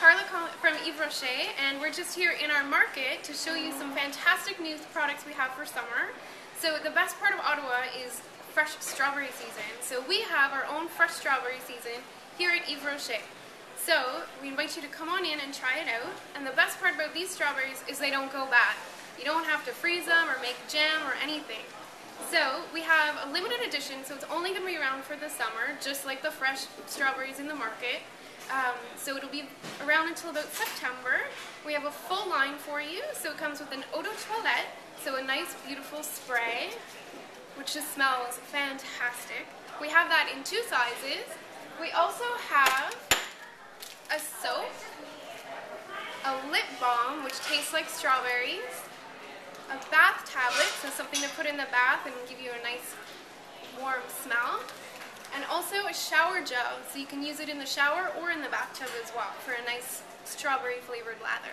Carla from Yves Rocher, and we're just here in our market to show you some fantastic new products we have for summer. So the best part of Ottawa is fresh strawberry season. So we have our own fresh strawberry season here at Yves Rocher. So we invite you to come on in and try it out. And the best part about these strawberries is they don't go bad. You don't have to freeze them or make jam or anything. So we have a limited edition, so it's only going to be around for the summer, just like the fresh strawberries in the market. Um, so it'll be around until about September. We have a full line for you. So it comes with an eau de toilette, so a nice beautiful spray, which just smells fantastic. We have that in two sizes. We also have a soap, a lip balm, which tastes like strawberries, a bath tablet, so something to put in the bath and give you a nice warm smell and also a shower gel, so you can use it in the shower or in the bathtub as well for a nice strawberry flavored lather.